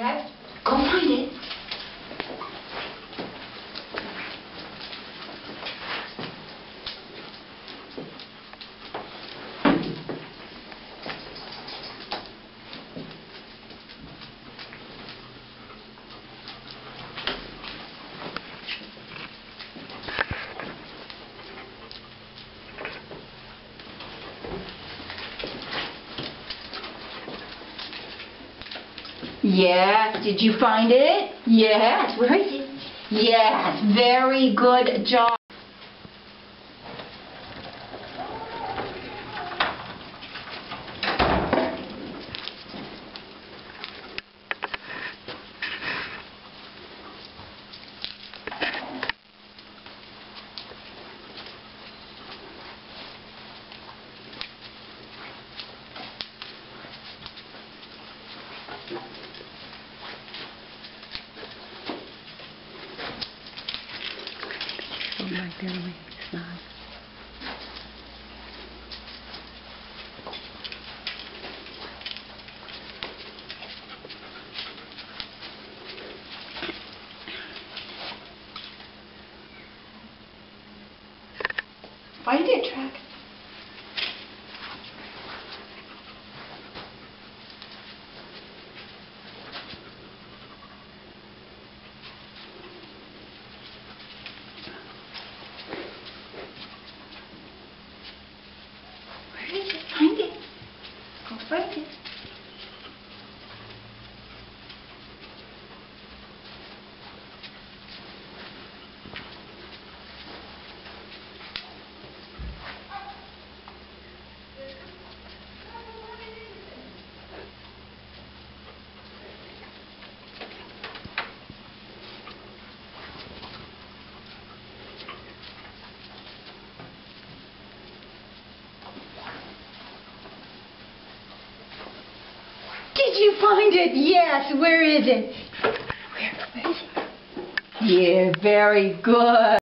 yet? Go find it. Yes, did you find it? Yes, where is it? Yes, very good job. There, wait, it's not. Find it, Track. Where is it? Find it. Go find it. Did you find it? Yes. Where is it? Where? Where is it? Yeah, very good.